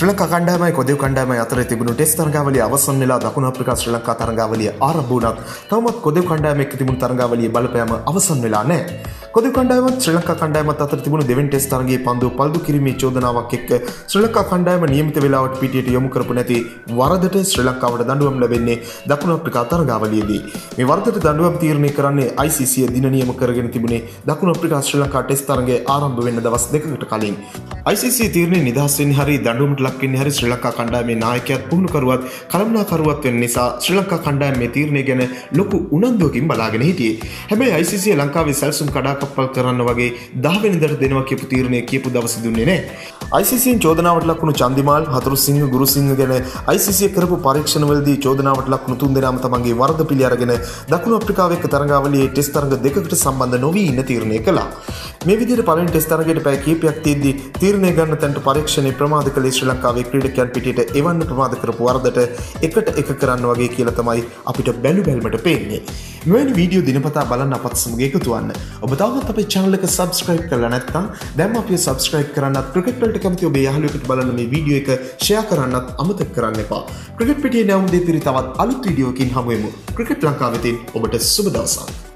ශ්‍ර ලංකා කණ්ඩෑමයි කොදව කණ්ඩෑම අතර තිබුණු ටෙස් තරගාවලිය අවසන් වෙලා දකුණ අප්‍රිකා ශ්‍ර ලංකා තරගාවලිය ආරම්භුණත් තවමත් කොදව කණ්ඩෑමක් තිබුණු තරගාවලිය බලපෑම අවසන් වෙලා නෑ. කොද කණ්ඩායමත් ශ්‍ර ලංකා කණ්ඩායමත් අතර තිබුණු දෙවන් ටෙස් තරගයේ පන්දු පල්දු කිරීමේ චෝදනාවක් එක්ක ශ්‍ර ලංකා කණ්ඩායම නියමිත වෙලාවට පිටියට යොමු කරපු නැති වරදට ශ්‍ර ලංකාවට දඬුවම් ලැබෙන්නේ දකුණු අප්‍රිකා තරගාවලියේදී. මේ වරදට දඬුවම් තීරණය කරන්නේ ICC දින නියම කරගෙන තිබුණේ දකුණු අප්‍රිකා ශ්‍ර ලංකා ටෙස් තරගය ආරම්භ වෙන්න දවස් දෙකකට කලින්. ICC තීරණය නිදහස් වෙන්නේ හරි දඬුවමට ලක් වෙන්නේ හරි ශ්‍රී ලංකා කණ්ඩායමේ නායකයාත් පුහුණුකරුවත් කළමනාකරුවත් වෙන නිසා ශ්‍රී ලංකා කණ්ඩායම මේ තීරණය ගැන ලොකු උනන්දුවකින් බලාගෙන හිටියේ. හැබැයි ICC ලංකාවේ සැලසුම් කඩාකප්පල් කරන්න වගේ දහවෙනිදට දෙනවා කියපු තීරණය කියපු දවස දුන්නේ නෑ. ICCන් චෝදනාවට ලක්ුණු චන්දිමාල් හතුරු සිංහ ගුරු සිංහ ගැන ICC කරපු පරීක්ෂණවලදී චෝදනාවට ලක්ුණු තුන් දෙනාම තමන්ගේ වරද පිළි අරගෙන දකුණු අප්‍රිකාව එක්ක තරගාවලියේ ටෙස්ට් තරග දෙකකට සම්බන්ධ නොවී ඉන්න තීරණය කළා. මේ විදිහට පළවෙනි ටෙස්ට් තරගයට පැය කිහිපයක් තියද්දී තීරණය ගන්න තැනට පරීක්ෂණේ ප්‍රමාද කළේ ශ්‍රී ලංකාවේ ක්‍රීඩකයන් පිටියට එවන්න ප්‍රමාද කරපු වරදට එකට එක කරන්න වගේ කියලා තමයි අපිට බැලු බැල්මට පේන්නේ. මෙවැනි වීඩියෝ දිනපතා බලන්න අපත් සමග එකතු වන්න. ඔබ තවමත් අපේ channel එක subscribe කරලා නැත්නම් දැන් අපි subscribe කරන්නත් ක්‍රිකට් වලට කැමති ඔබේ යාළුවෙකුට බලන්න මේ වීඩියෝ එක share කරන්නත් අමතක කරන්න එපා. ක්‍රිකට් පිටියේ නැවුම් දෙපිරි තවත් අලුත් වීඩියෝකින් හමු වෙමු. ක්‍රිකට් ලංකාවෙතින් ඔබට සුබ දවසක්.